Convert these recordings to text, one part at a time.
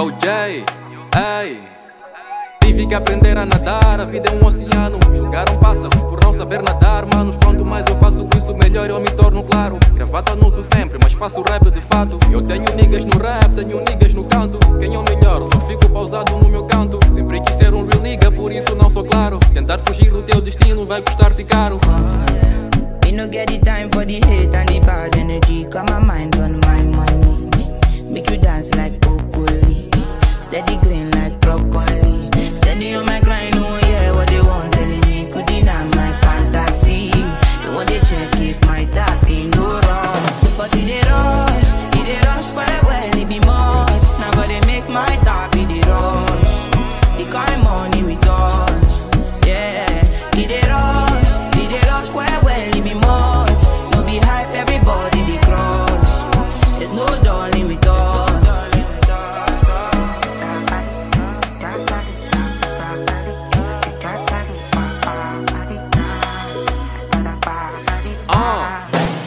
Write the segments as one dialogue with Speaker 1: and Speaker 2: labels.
Speaker 1: Yo, Jay, ei. Tive que aprender a nadar, a vida é um oceano. Julgaram pássaros por não saber nadar, manos. Quanto mais eu faço isso, melhor eu me torno claro. Gravata não uso sempre, mas faço rap de fato. Eu tenho niggas no rap, tenho niggas no canto. Quem é o melhor? Só fico pausado no meu canto. Sempre quis ser um real nigga, por isso não sou claro. Tentar fugir do teu destino vai custar-te caro.
Speaker 2: Me no get the time for the hate and the bad energy. Got my mind on my money. Make you dance like broccoli.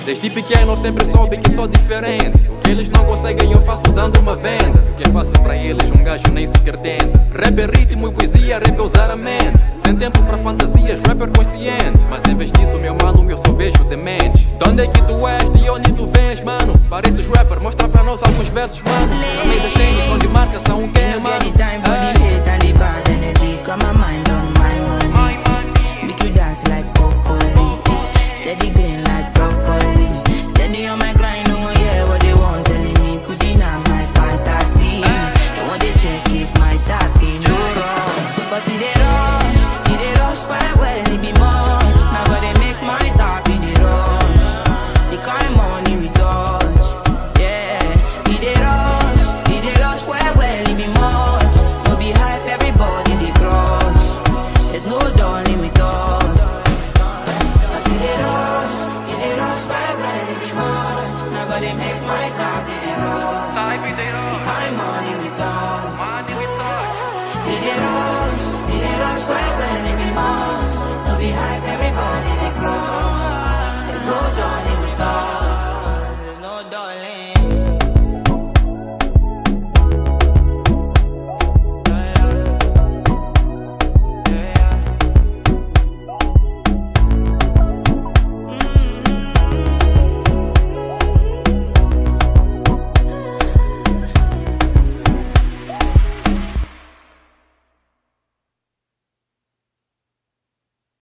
Speaker 1: Desde pequeno sempre soube que sou diferente. O que eles não conseguem eu faço usando uma venda. O que é fácil para eles um gajo nem sequer tenta. Rap é ritmo e poesia, rap é usar a mente. Sem tempo para fantasias, rapper consciente. Mas em vez disso, meu mano, eu só vejo demente. De onde é que tu és e onde tu vens, mano? Pareces rapper, mostra para nós alguns versos, mano. Das tênis, onde marca são um
Speaker 2: No
Speaker 1: mano?
Speaker 2: get my tapiro Tapiro Time money we talk Money we talk Did it all